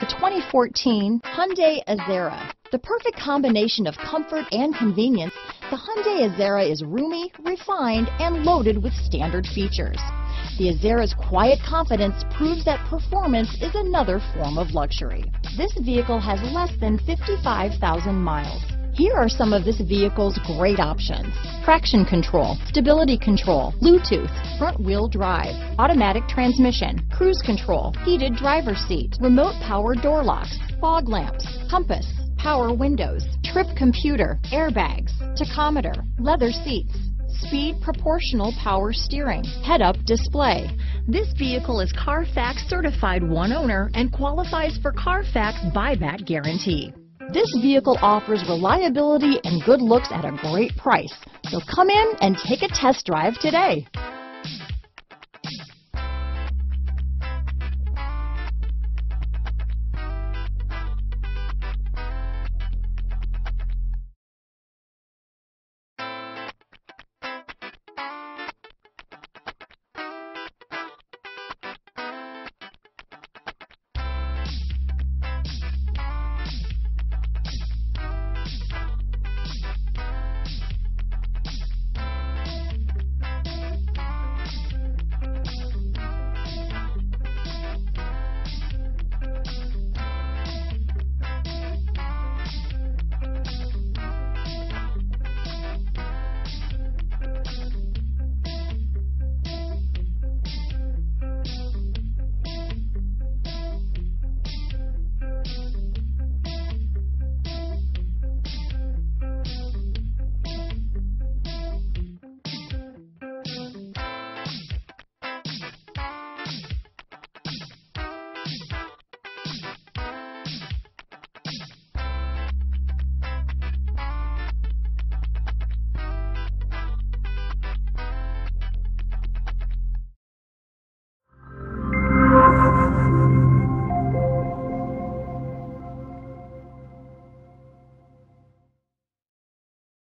The 2014 Hyundai Azera. The perfect combination of comfort and convenience, the Hyundai Azera is roomy, refined, and loaded with standard features. The Azera's quiet confidence proves that performance is another form of luxury. This vehicle has less than 55,000 miles. Here are some of this vehicle's great options. Traction control, stability control, Bluetooth, front wheel drive, automatic transmission, cruise control, heated driver seat, remote power door locks, fog lamps, compass, power windows, trip computer, airbags, tachometer, leather seats, speed proportional power steering, head-up display. This vehicle is Carfax certified one owner and qualifies for Carfax buyback guarantee. This vehicle offers reliability and good looks at a great price. So come in and take a test drive today.